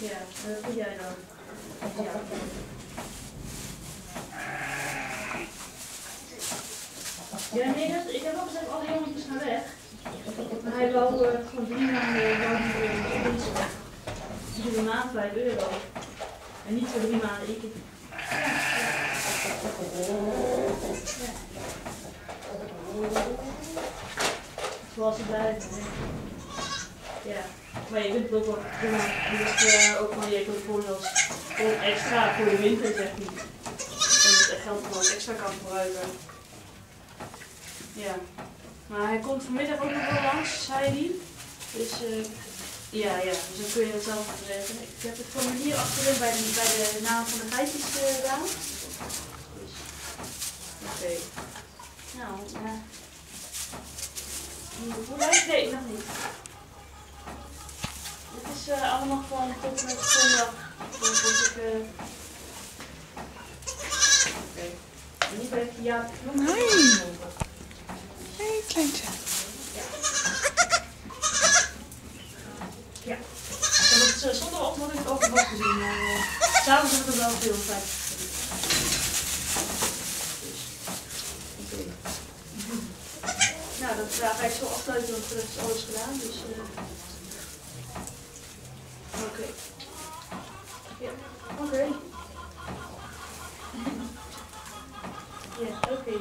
Ja, doe jij dan. Ja. Ja, nee, dat, ik heb ook gezegd, alle jongetjes gaan weg. Maar hij wou uh, gewoon drie maanden wou hij, uh, dienst weg. Dus de maand 5 euro. En niet voor drie maanden ik. Zoals hij blijft. Ja, maar je kunt ook wel doen. Dus uh, ook je kunt gewoon als extra voor de winter zeg niet. Dat het geld gewoon extra kan gebruiken. Ja, maar hij komt vanmiddag ook nog wel langs, zei hij. Dus uh, ja, ja, dus dan kun je dat zelf zeggen. Ik heb het formulier achterin bij de, bij de naam van de geitjes uh, gedaan. Dus, oké. Nou, ja. Hoe Nee, nog niet. Het is uh, allemaal gewoon tot en met zondag. Dus. Uh... Oké. Okay. En nu ben ik ja. Hoi. Hey, kleintje. Ja. Ja. Ik heb het zondagochtend ook nog gezien, maar uh, s'avonds er wel veel tijd. ja, ga ik zo afsluiten, want dat eh, alles gedaan. Dus. Eh. Oké. Ja, oké. Ja, oké. Okay.